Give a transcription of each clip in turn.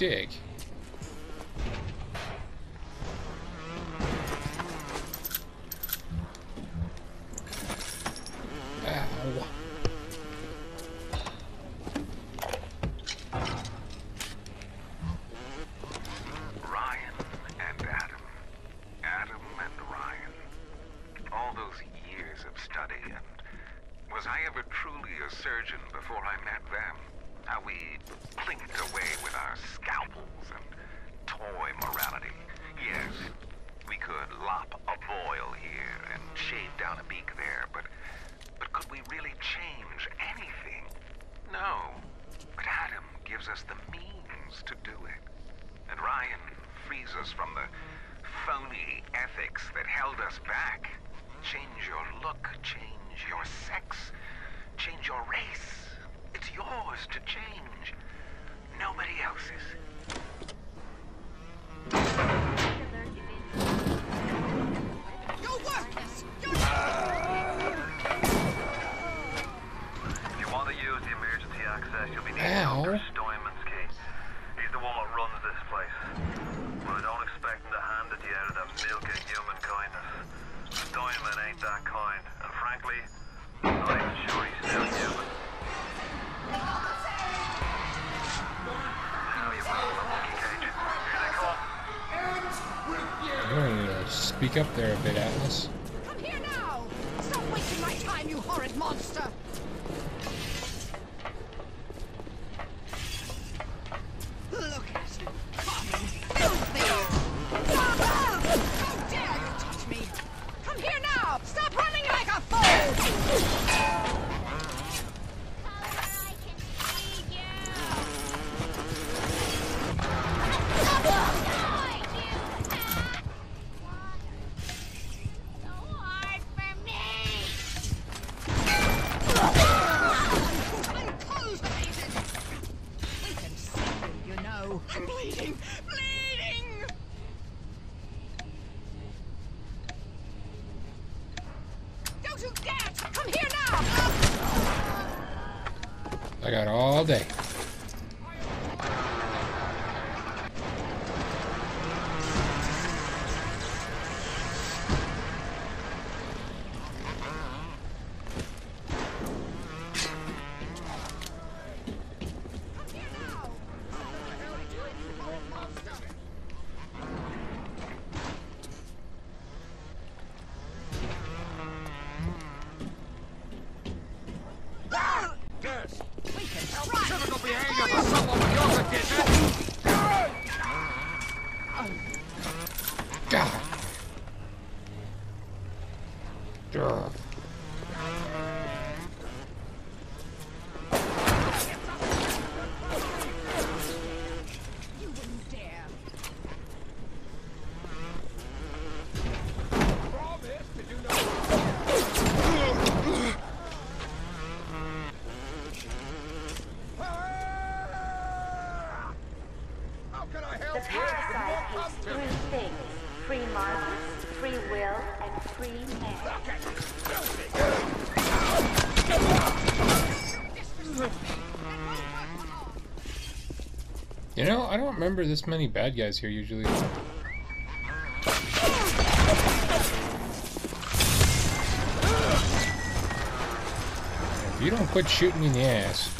dick. speak up there a bit, Atlas. The parasite is three things. Free markets, free will, and free men. You know, I don't remember this many bad guys here usually. If you don't quit shooting me in the ass.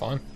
fine.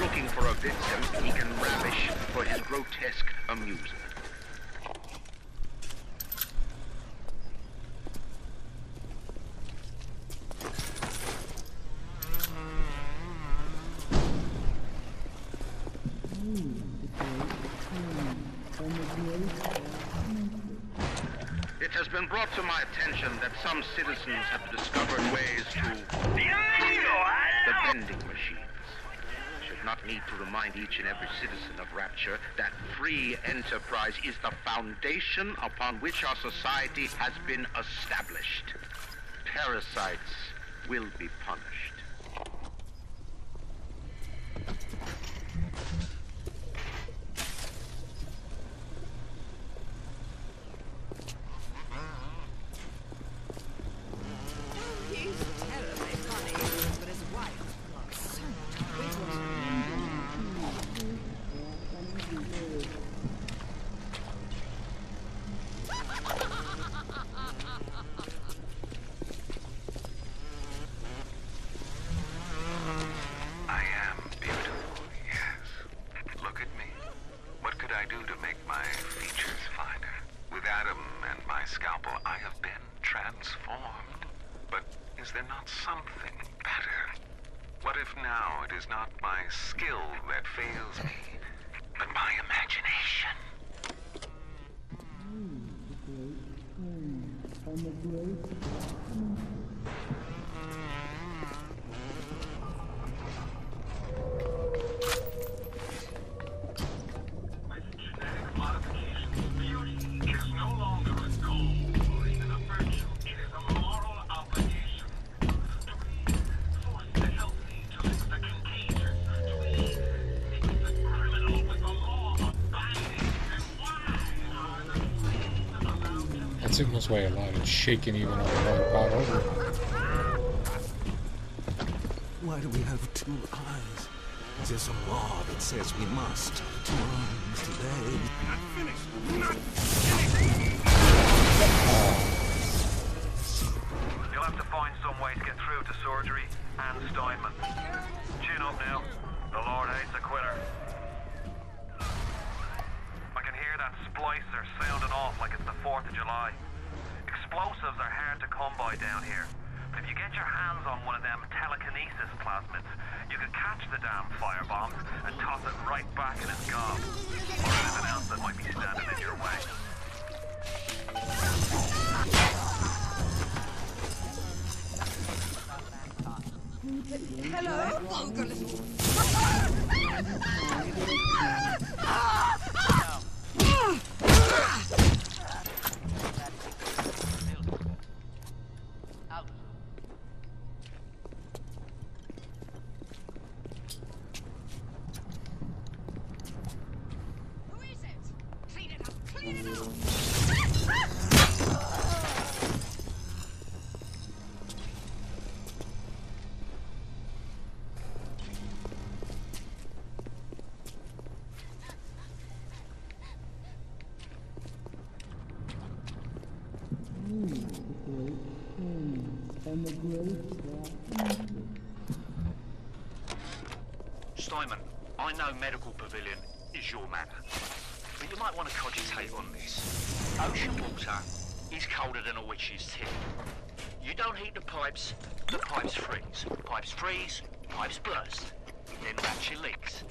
looking for a victim he can ravish for his grotesque amusement. It has been brought to my attention that some citizens have discovered ways to need to remind each and every citizen of Rapture that free enterprise is the foundation upon which our society has been established. Parasites will be punished. on the. Signal's way alive. It's shaking even on another part over. Why do we have two eyes? There's a law that says we must. Two arms today. You'll Steinman, I know Medical Pavilion is your manor, might want to cogitate on this. Ocean water is colder than a witch's tea. You don't heat the pipes, the pipes freeze. Pipes freeze, pipes burst. Then ratchet leaks.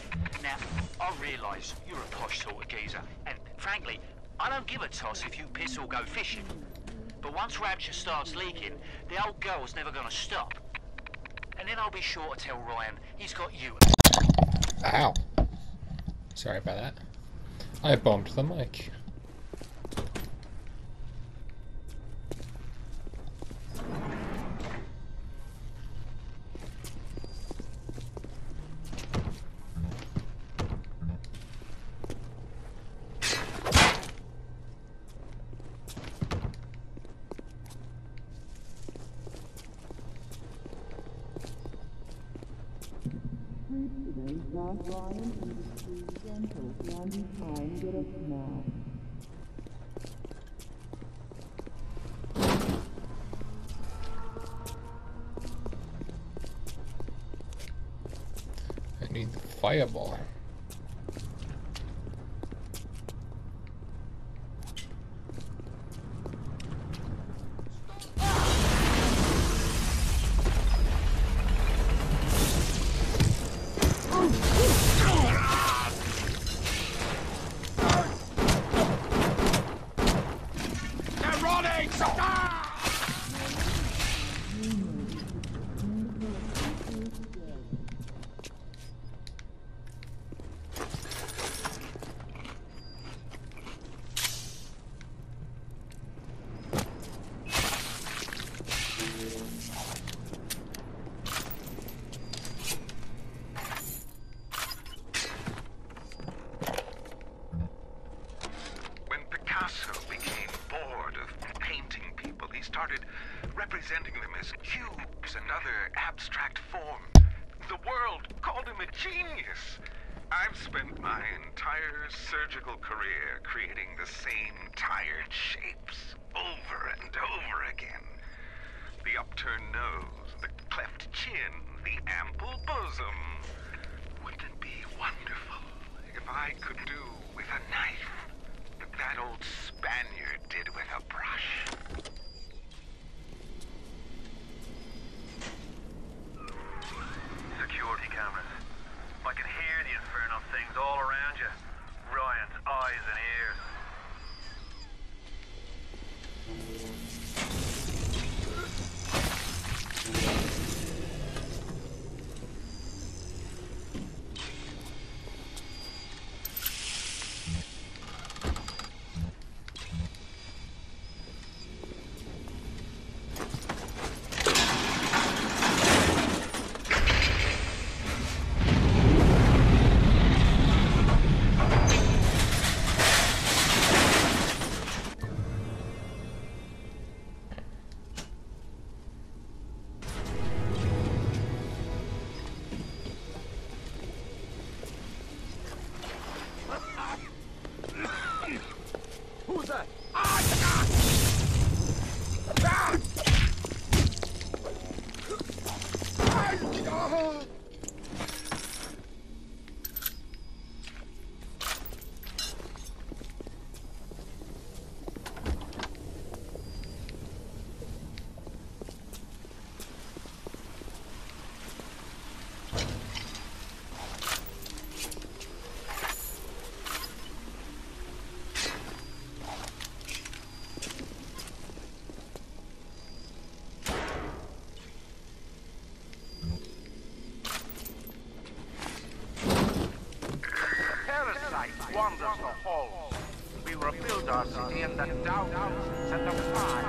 Now, I realise you're a posh sort of geezer, and frankly, I don't give a toss if you piss or go fishing. But once Rapture starts leaking, the old girl's never gonna stop. And then I'll be sure to tell Ryan he's got you Ow. Sorry about that. I bumped the mic. Need the fireball. Ryan's eyes wanders the halls. We rebuild our city and the Doubters set a fire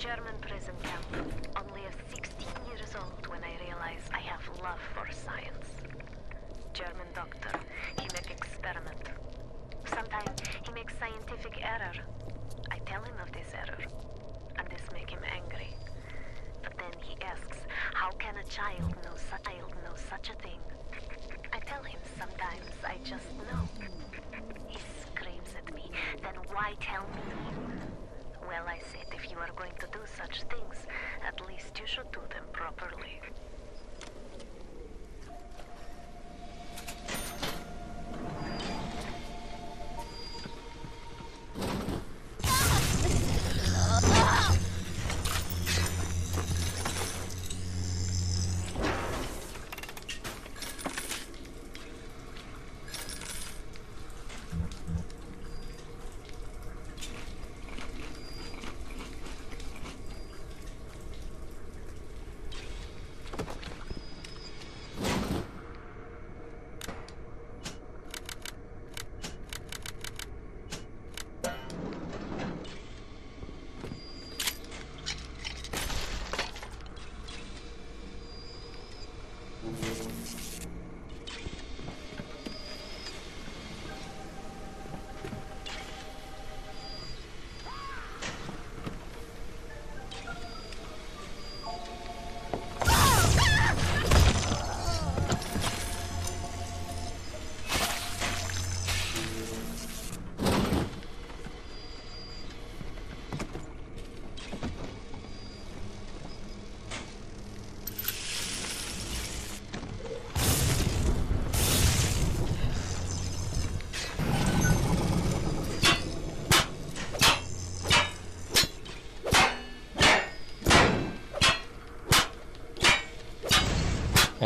German prison camp, only a 16 years old when I realize I have love for science. German doctor, he make experiment. Sometimes he makes scientific error. I tell him of this error, and this make him angry. But then he asks, how can a child know, su- child know such a thing? I tell him sometimes I just know. He screams at me, then why tell me? Well, I said, if you are going to do such things, at least you should do them properly.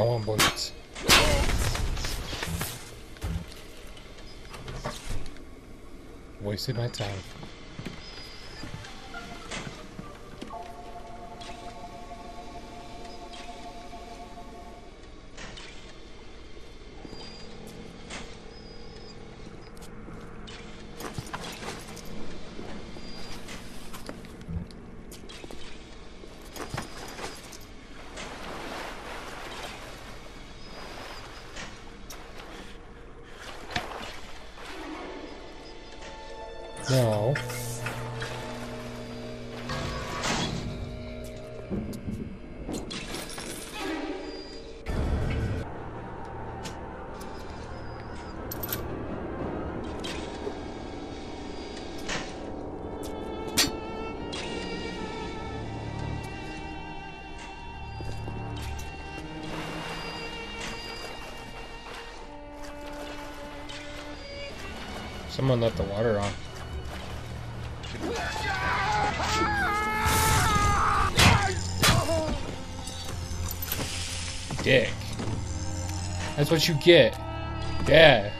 want bullets. Wasted my time. Someone let the water on. Dick. That's what you get. Yeah.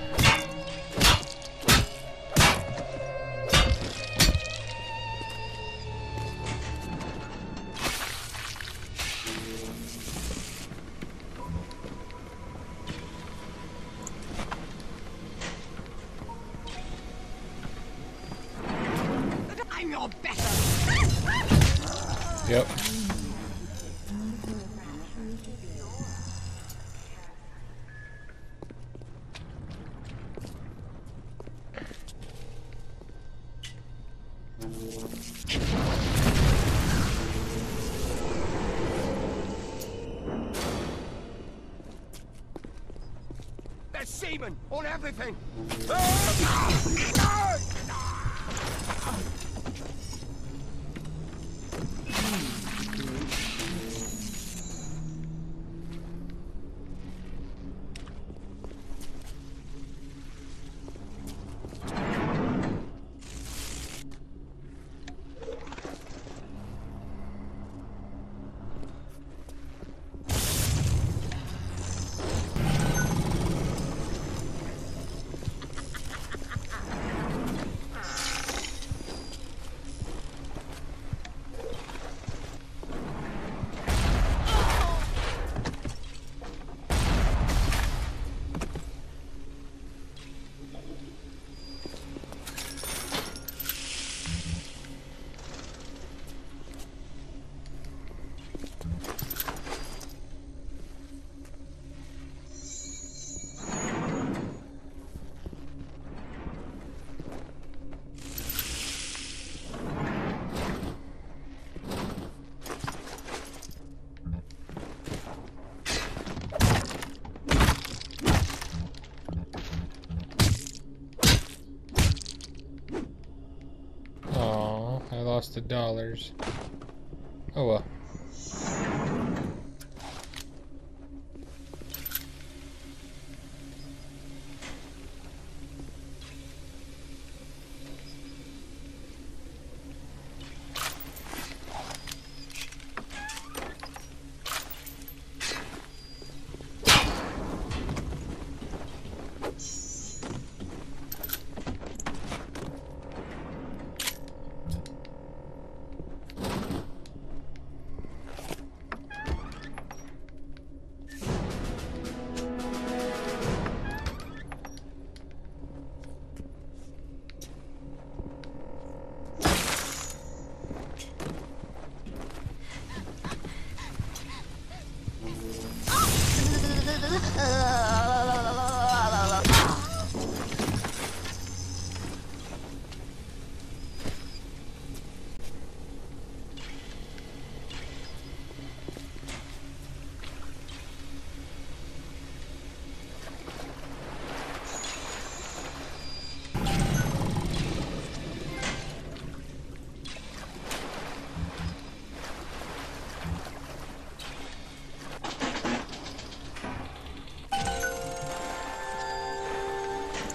The dollars.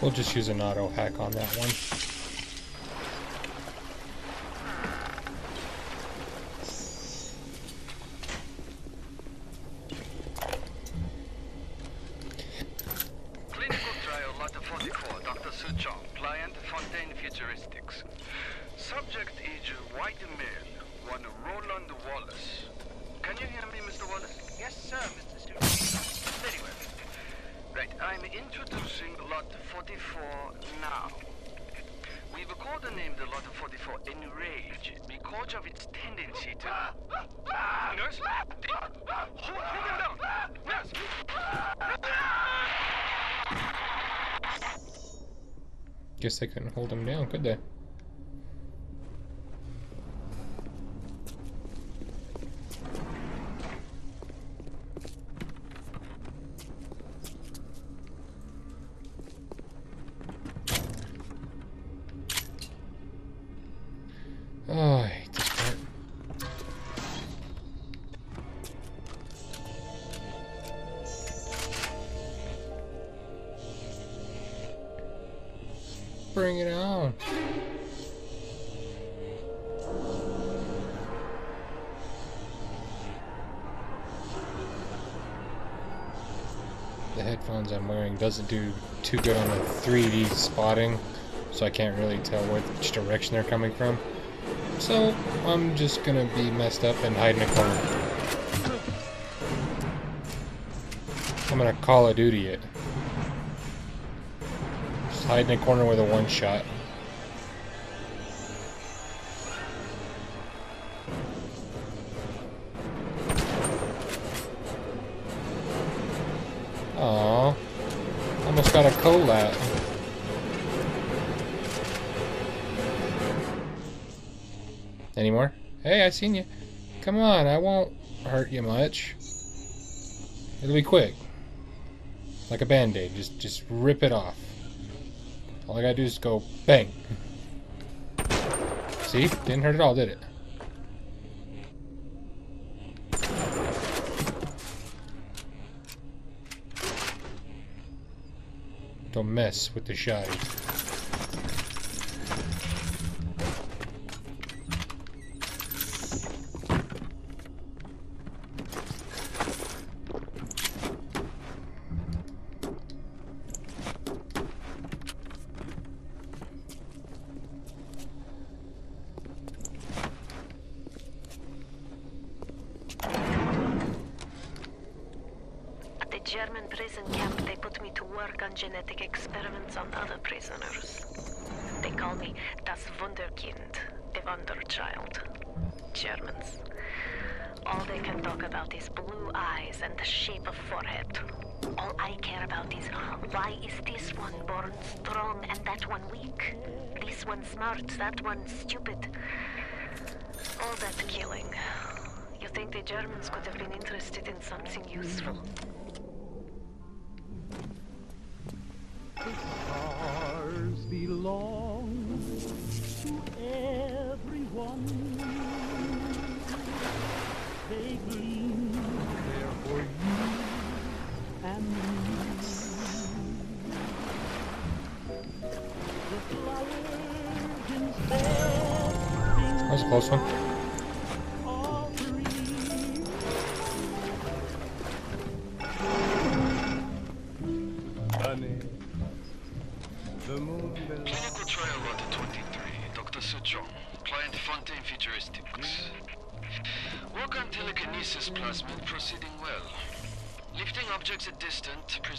We'll just use an auto hack on that one. Guess they couldn't hold Bring it on. The headphones I'm wearing doesn't do too good on the 3D spotting, so I can't really tell which direction they're coming from. So, I'm just gonna be messed up and hide in a corner. I'm gonna Call of Duty it. Hide in a corner with a one shot. Aww. Almost got a collat. Any more? Hey, I seen you. Come on, I won't hurt you much. It'll be quick. Like a band-aid. Just just rip it off. All I gotta do is go bang. See? Didn't hurt at all, did it? Don't mess with the shotty. At the German prison camp, they put on genetic experiments on other prisoners. They call me Das Wunderkind, the Wonder Child. Germans. All they can talk about is blue eyes and the shape of forehead. All I care about is why is this one born strong and that one weak? This one smart, that one stupid. All that killing. You think the Germans could have been interested in something useful?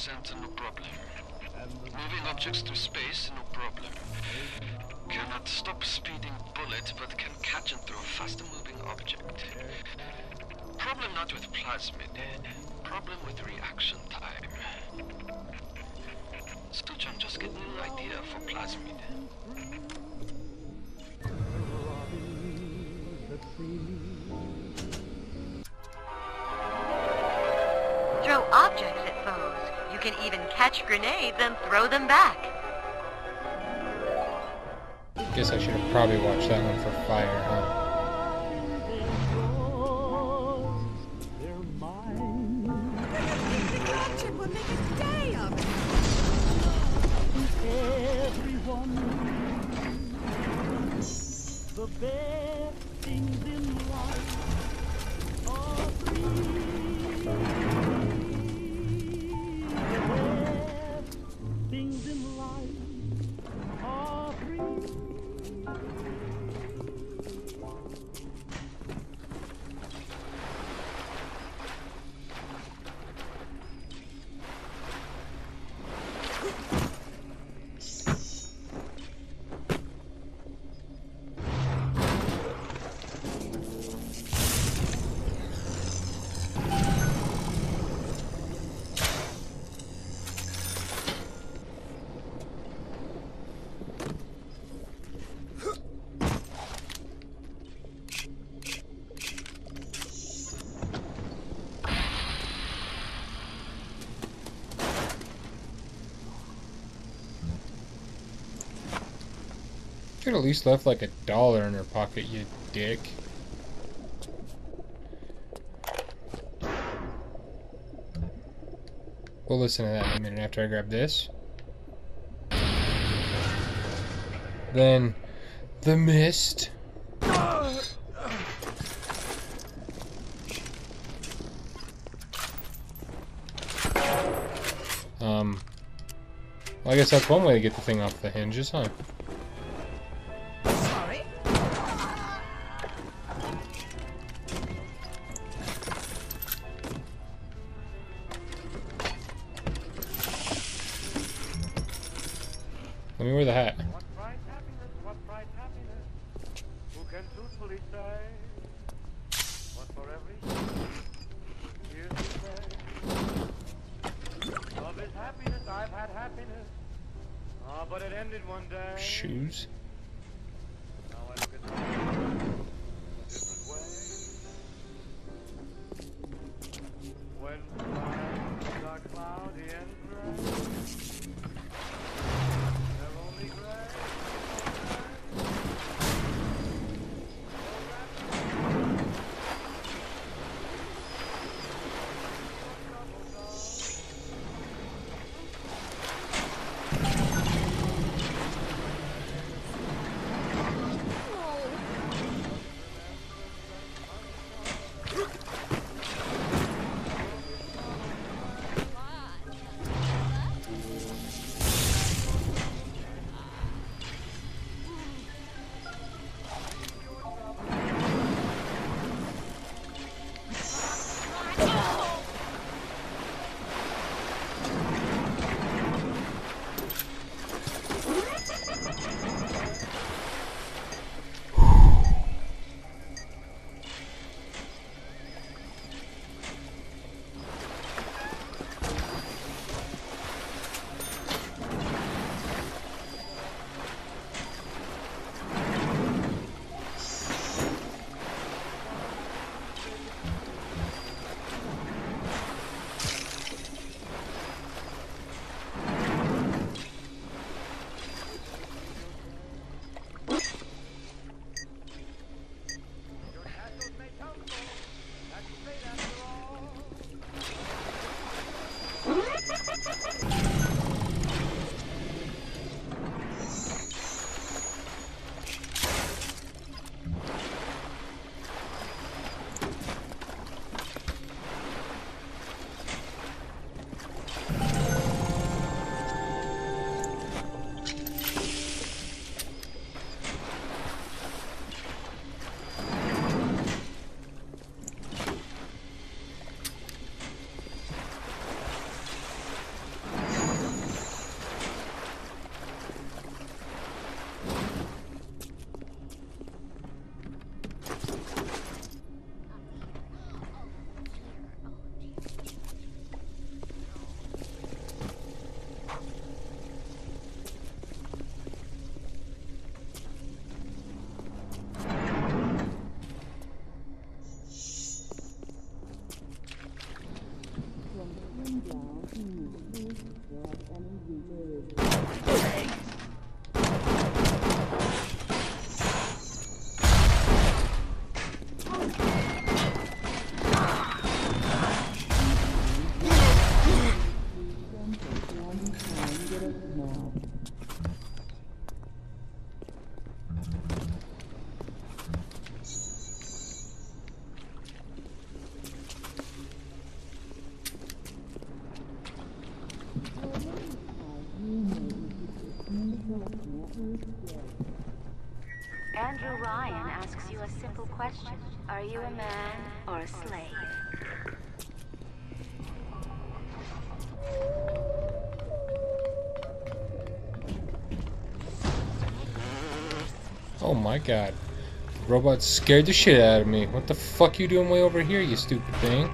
No problem. Moving objects through space, no problem. Cannot stop speeding bullet, but can catch and throw faster moving object. Problem not with plasmid, problem with reaction time. Suchong just get new idea for plasmid. Throw. You can even catch grenades and throw them back. Guess I should have probably watched that one for fire, huh? At least left like a dollar in her pocket, you dick. We'll listen to that in a minute after I grab this. Then, the mist. Um, well, I guess that's one way to get the thing off the hinges, huh? Question. Are you a man or a slave? Oh my god. Robot scared the shit out of me. What the fuck you doing way over here, you stupid thing?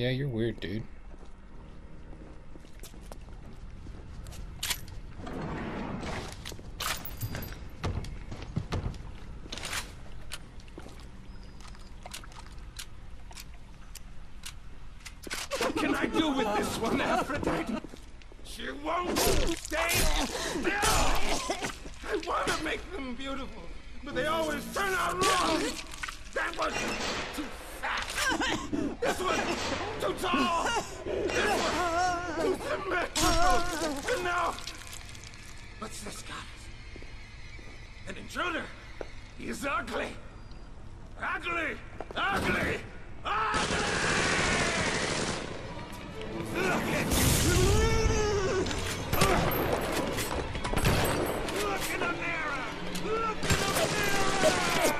Yeah, you're weird, dude. Ugly! Ugly! Look in the mirror! Look in the mirror!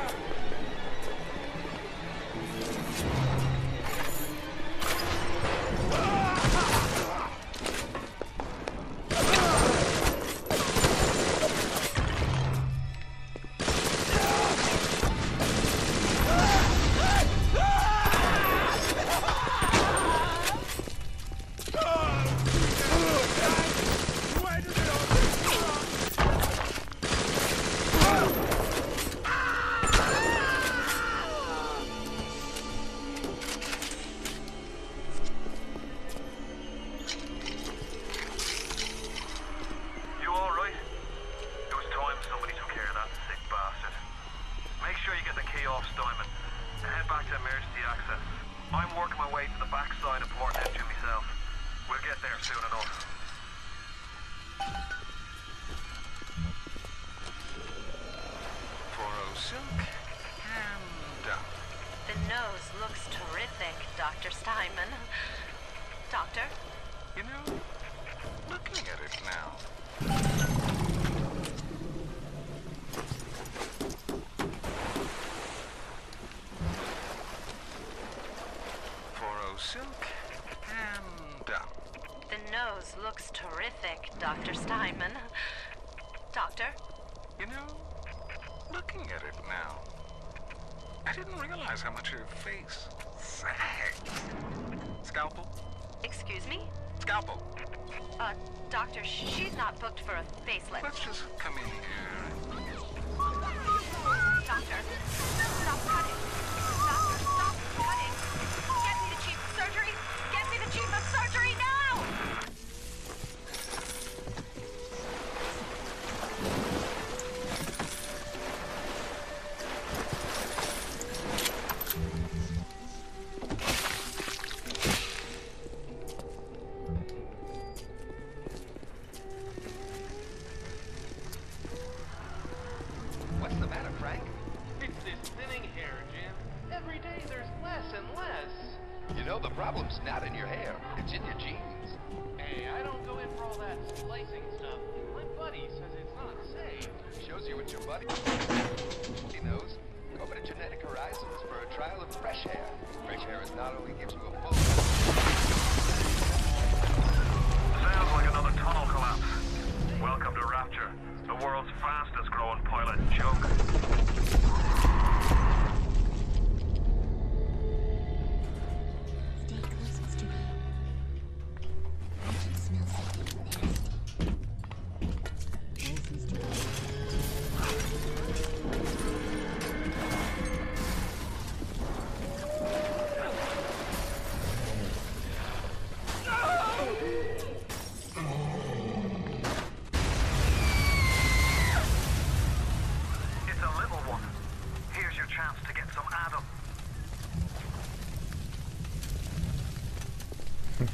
Terrific, Dr. Steinman. Doctor? You know, looking at it now, I didn't realize how much your face sagged. Scalpel? Excuse me? Scalpel. Uh, doctor, she's not booked for a facelift. Let's just come in here. Doctor,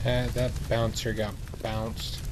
Eh, that bouncer got bounced.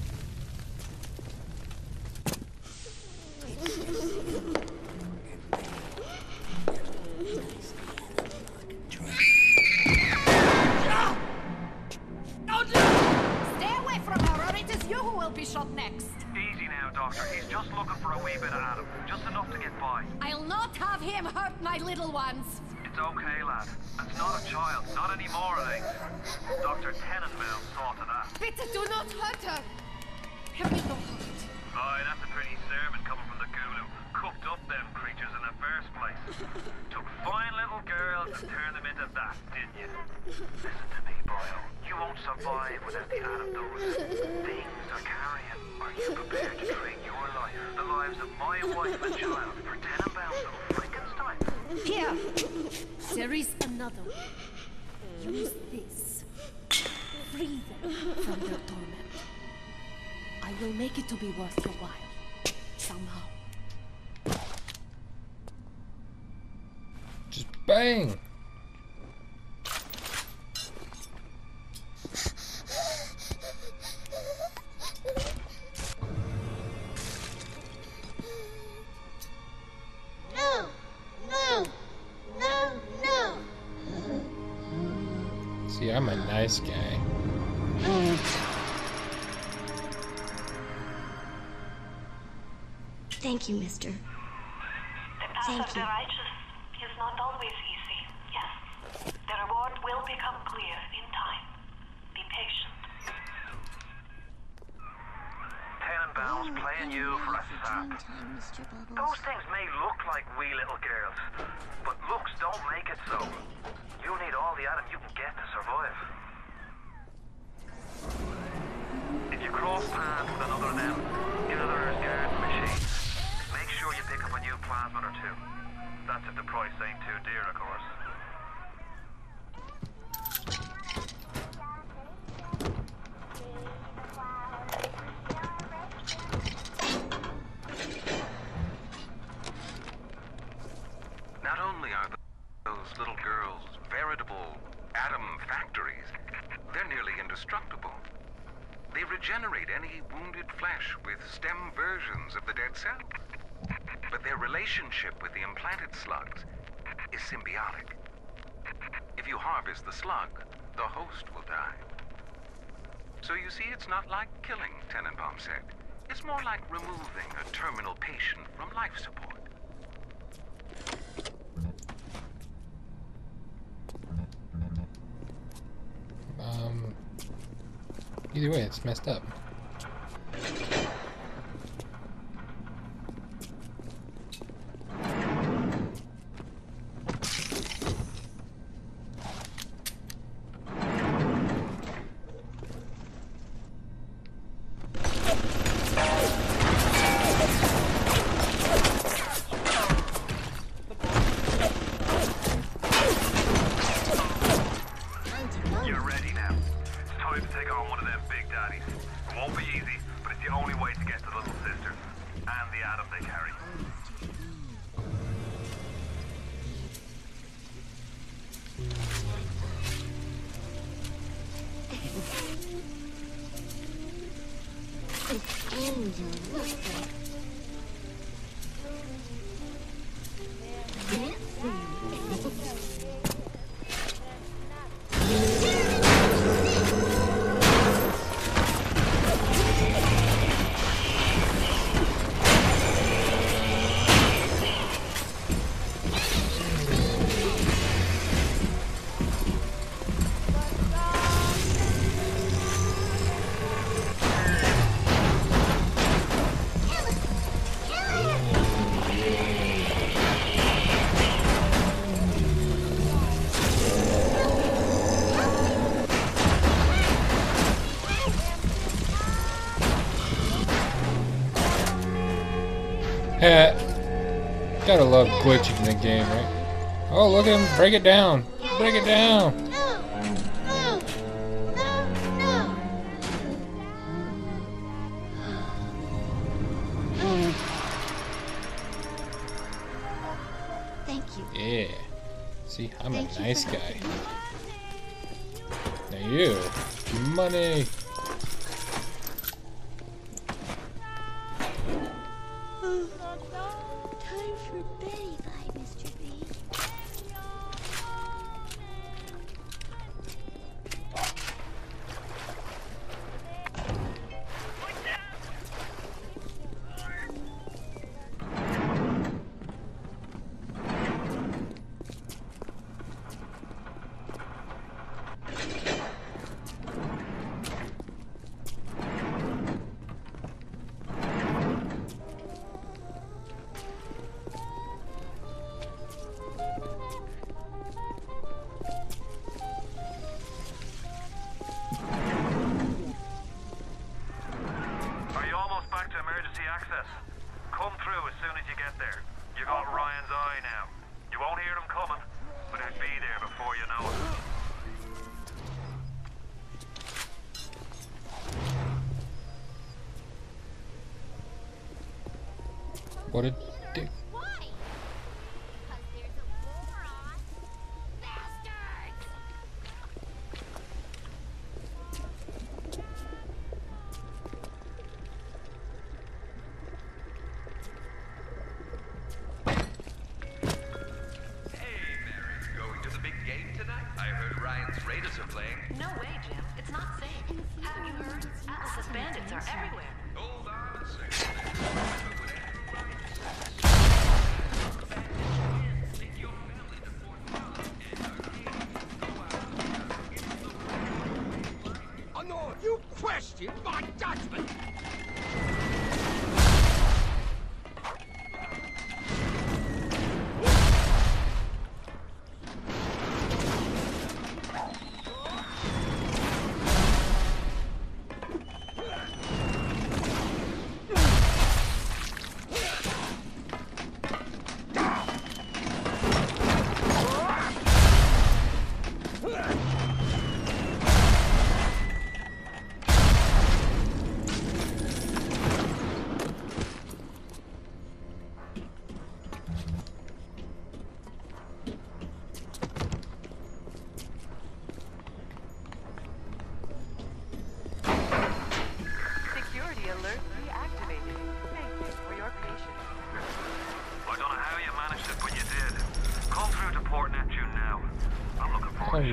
I'm a nice guy. Thank you, mister. The path Thank of the you. righteous is not always easy, yes. The reward will become clear in time. Be patient. Tenenbaum's playing you for a sap. Those things may look like wee little girls, but looks don't make it so. You need all the Adam you can get to survive. If you cross paths with another of them, in other garden machines, make sure you pick up a new plasmid or two. That's if the price ain't clash with stem versions of the dead cell. But their relationship with the implanted slugs is symbiotic. If you harvest the slug, the host will die. So you see, it's not like killing, Tenenbaum said. It's more like removing a terminal patient from life support. Um, either way, it's messed up. Gotta love glitching the game, right? Oh, look at him. Break it down. Break it down. Thank you. Yeah. See, I'm Thank a nice guy. Now you, money. No.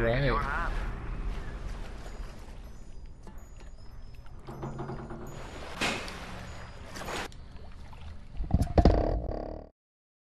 right.